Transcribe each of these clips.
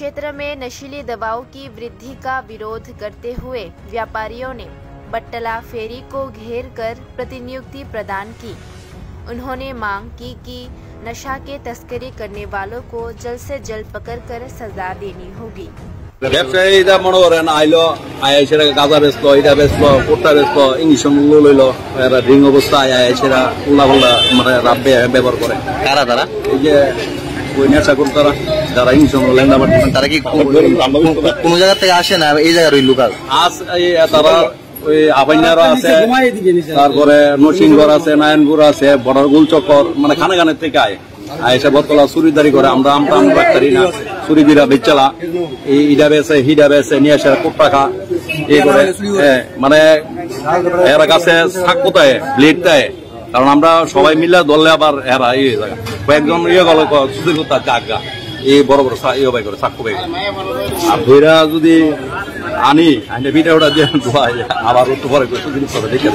क्षेत्र में नशीली दवाओं की वृद्धि का विरोध करते हुए व्यापारियों ने बट्टला फेरी को घेर कर प्रतिनियुक्ति प्रदान की उन्होंने मांग की कि नशा के तस्करी करने वालों को जल्द से जल्द पकड़कर सजा देनी होगी ব্যবসায়ী এটা মনে করেন আইলো আয় সেটা গাঁজা বেচলো এটা বেচলো কোটটা বেচলো ইংলিশ মূল্য লইলো এরা ড্রিং অবস্থায় আয় সেটা উল্লা পাল্লা মানে রাব ব্যবহার করে কারা তারা এই যে ওই নেশা করতারা যারা ইংলিশ মূল্য তারা কি কোন জায়গা থেকে আসে না এই জায়গার ওই লোকাল? আজ তারা ওই আবাইনারা আছে তারপরে নরসিংগড় আছে নারায়ণপুর আছে বর্ডার গুল চক্কর মানে খানে খানে থেকে আয়। এসে বতলা চুরিদারি করে আমরা আমরা আমরা রাখতারি না। চুরি দিরা বেচালা এই ইডা বেছে হিডা বেছে নিয়ে আসে কোট টাকা। এই করে মানে এরা কাছে শাক কোথায়? ব্লেড দেয়। কারণ আমরা সবাই মিলে দলে আবার এরা ইয়ে কয়েকজন ইয়ে গেল চুরি করতে জাগা এই বড় বড় ইয়ে বাই করে, সাক্ষ্য বাই আর ধৈরা যদি আনি, আইনে পিঠা ওটা দিয়ে ধোয়াই আবার একটু পরে জিনিস করে দেখে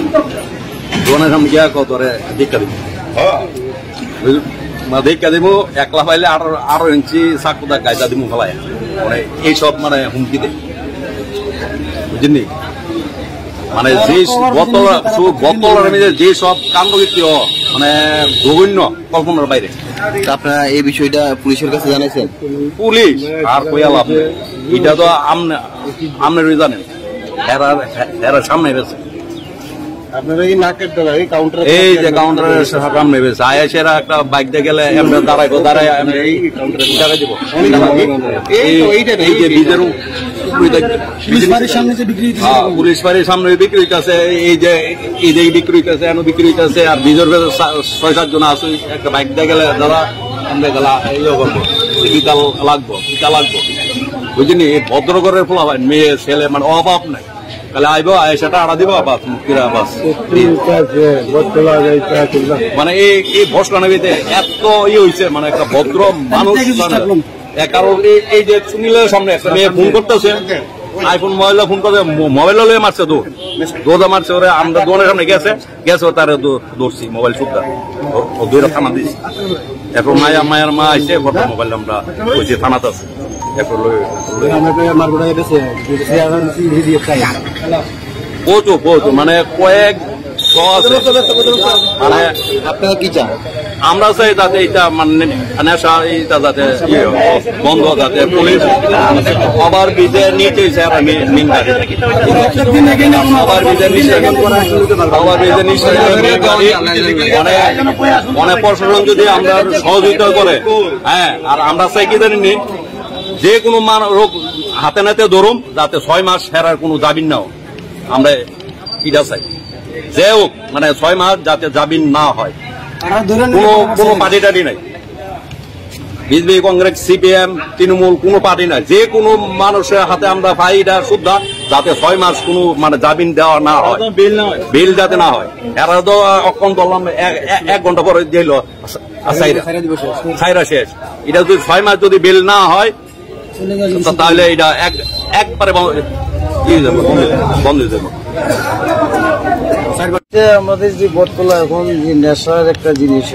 দোকানের সামনে গিয়া কত ধরে দেখা দিই মানে দেখা দিব, একলা পাইলে আঠারো আঠারো ইঞ্চি সাকুদা গাইজা দিব ফেলায় মানে এইসব মানে হুমকি দেয়। বুঝলি? মানে যে বোতল বোতলের মধ্যে যে সব কাণ্ডকীর্তি মানে জঘন্য কল্পনার বাইরে। আপনার এই বিষয়টা পুলিশের কাছে জানাইছেন? পুলিশ? আর কইয়া লাভ এটা তো আমনে আমনে জানেন। হেরার হেরার সামনে গেছে আপনারা কি নাকের দ্বারা এই কাউন্টার এই যে কাউন্টারের সামনে বেছে আয়াসেরা একটা বাইক দিয়ে গেলে এমনি দাঁড়াইবো দাঁড়াই আমি এই টাকা দিব। এই এই যে বীজের উপরে দেখবে। পুলিশ বাড়ির সামনে যে বিক্রি হইতেছে হ্যাঁ, এই যে এই যে বিক্রি হইতেছে এনে বিক্রি হইতেছে আর বীজের ছয় সাত জন আছে একটা বাইক দিয়ে গেলে দাদা আমরা গেলা ইয়ে করব বিকাল লাগবো বিকাল লাগবো। বুঝলি? এই ভদ্রগরের ফোলা ভাই মেয়ে ছেলে মানে অভাব নাই। তাহলে আইবো সেটা আড়া দিব বাস মুক্তিরা বাস। মানে এই এই এত ইয়ে হয়েছে মানে একটা ভদ্র মানুষ মানে কারণ এই- যে সুনীলের সামনে একটা মেয়ে ফোন করতেছে আইফোন মোবাইল ফোন করে মোবাইল লয়ে মারছে তো দোদা মারছে ওরে আমরা দোকানের সামনে গেছে গেছে তারে ধরছি মোবাইল সুদ্ধা ও দুইটা থানা দিছি। এখন মায়া মায়ের মা আইসে মোবাইল আমরা ওই যে থানাতে আছে। পৌঁছো পৌঁছো মানে কয়েক মানে আপনারা কি চান? আমরা চাই যাতে এটা মানে নেশা এটা যাতে ইয়ে বন্ধ যাতে পুলিশ আবার আমি নিন্দা আবার আবার মানে মানে প্রশাসন যদি আমরা সহযোগিতা করে হ্যাঁ আর আমরা চাই কি জানি নি, যে কোনো রোগ হাতে নাতে ধরুম যাতে ছয় মাস ফেরার কোনো জামিন না হোক। আমরা এটা চাই যে হোক মানে ছয় মাস যাতে জামিন না হয়। কোনো কোনো পার্টি টাটি নাই। বিজেপি কংগ্রেস সিপিএম তৃণমূল কোনো পার্টি নাই। যে কোনো মানুষের হাতে আমরা পাই এটা শুদ্ধা যাতে ছয় মাস কোনো মানে জামিন দেওয়া না হয়। বিল যাতে না হয়। এরা তো অক্ষণ করলাম এক- ঘণ্টা পরে দিল। সাইরা শেষ। এটা যদি ছয় মাস যদি বিল না হয় তাহলে এটা এক একবারে বন্ধ হয়ে আমাদের যে বটতলা এখন যে নেশার একটা জিনিস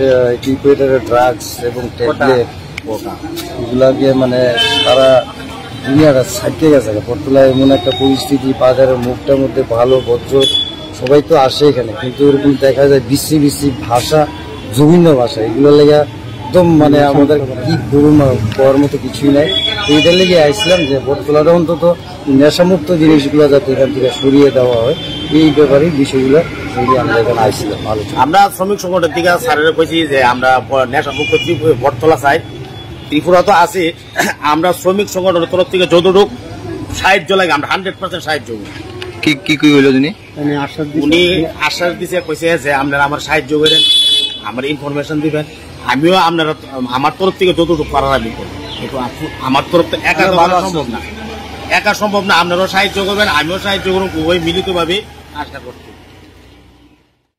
ড্রাগস এবং ট্যাবলেট এগুলাকে মানে তারা দুনিয়াটা ছাড়তে গেছে। বটতলা এমন একটা পরিস্থিতি বাজারের মুখটার মধ্যে ভালো ভদ্র সবাই তো আসে এখানে। কিন্তু এরকম দেখা যায় বিশ্রী বিশ্রী ভাষা জঘন্য ভাষা। এগুলো লেগে একদম মানে আমাদের কি করুন করার মতো কিছুই নাই। তো এটার লেগে আইছিলাম যে বটতলাটা অন্তত নেশামুক্ত জিনিসগুলো যাতে এখান থেকে সরিয়ে দেওয়া হয় এই ব্যাপারে বিষয়গুলো আমরা এখানে আমরা শ্রমিক সংগঠন থেকে স্যারের কইছি যে আমরা ব- নেশা মুক্ত ত্রিপুরা বটতলা চাই ত্রিপুরা তো আছে আমরা শ্রমিক সংগঠনের তরফ থেকে যতটুক সাহায্য লাগে আমরা হান্ড্রেড পার্সেন্ট সাহায্য করি। কি কি কি হইল যিনি উনি আশ্বাস দিছে কইছে যে আপনারা আমার সাহায্য করেন আমার ইনফরমেশন দিবেন। আমিও আপনারা আমার তরফ থেকে যতটুকু পারার আমি করব। কিন্তু আমার তরফ থেকে একা সম্ভব না। একা সম্ভব না আপনারাও সাহায্য করবেন আমিও সাহায্য করব উভয় মিলিতভাবে আশা করতে